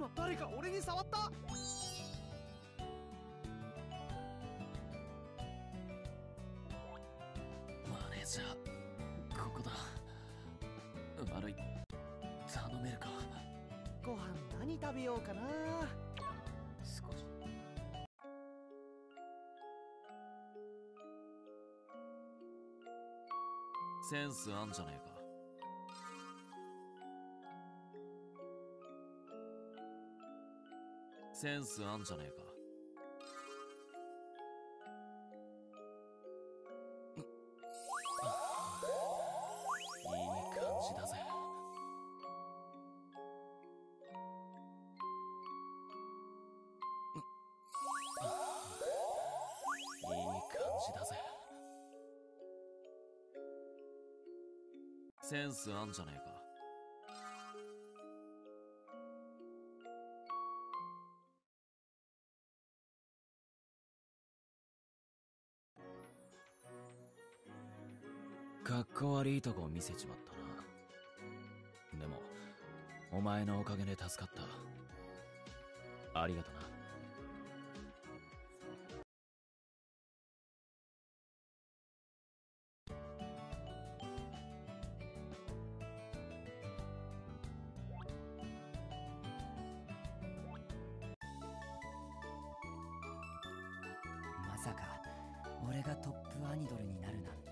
今誰か俺に触った？マネージャーここだ。悪い。頼めるか？ご飯何食べようかな？少し。センスあんじゃねえかセンスあんじゃねえか。いい感じだぜ。いい感じだぜ。センスあんじゃねえか。かっこ悪いとこ見せちまったな。でもお前のおかげで助かった。ありがとな。まさか俺がトップアニドルになるなんて。